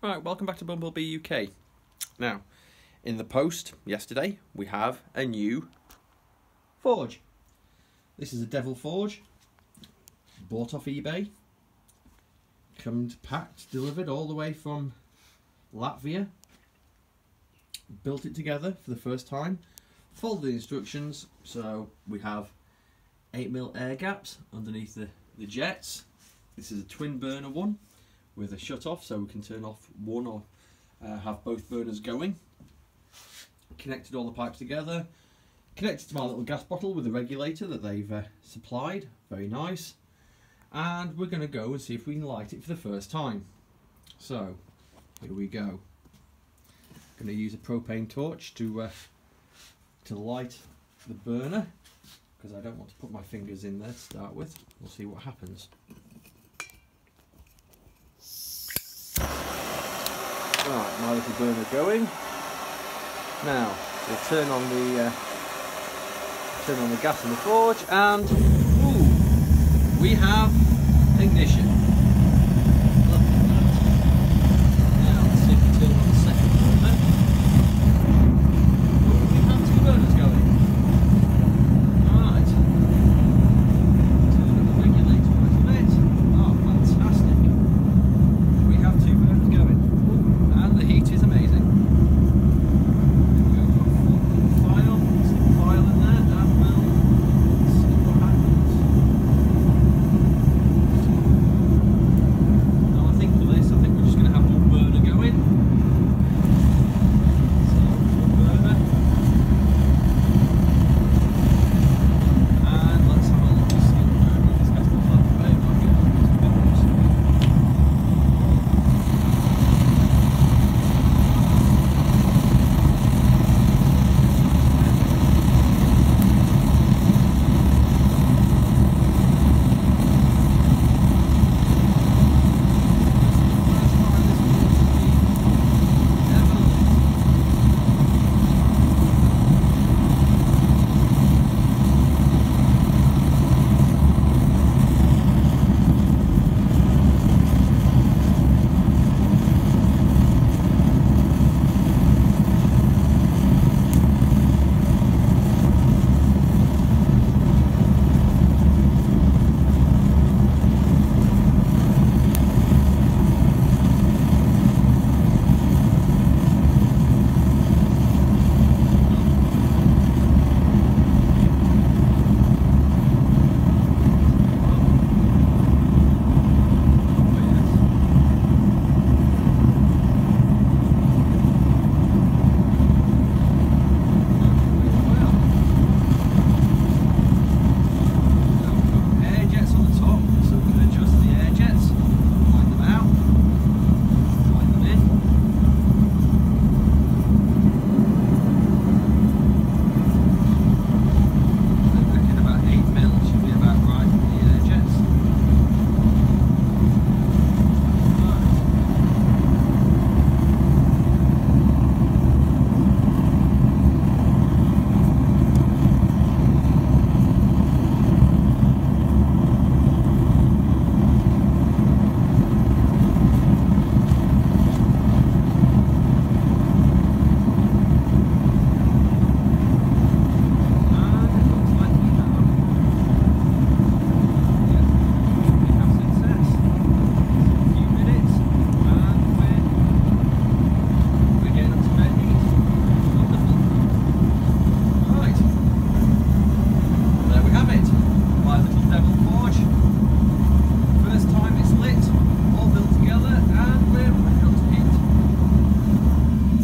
Right, welcome back to Bumblebee UK. Now, in the post yesterday, we have a new forge. This is a Devil Forge, bought off eBay, come packed, delivered all the way from Latvia. Built it together for the first time, followed the instructions, so we have 8mm air gaps underneath the, the jets. This is a twin burner one with a shut off so we can turn off one or uh, have both burners going. Connected all the pipes together. Connected to my little gas bottle with a regulator that they've uh, supplied. Very nice. And we're going to go and see if we can light it for the first time. So, here we go. Going to use a propane torch to uh, to light the burner because I don't want to put my fingers in there to start with. We'll see what happens. Right, my little burner going. Now, we'll turn on the uh, turn on the gas in the forge and ooh, we have ignition.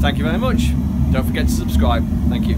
Thank you very much. Don't forget to subscribe. Thank you.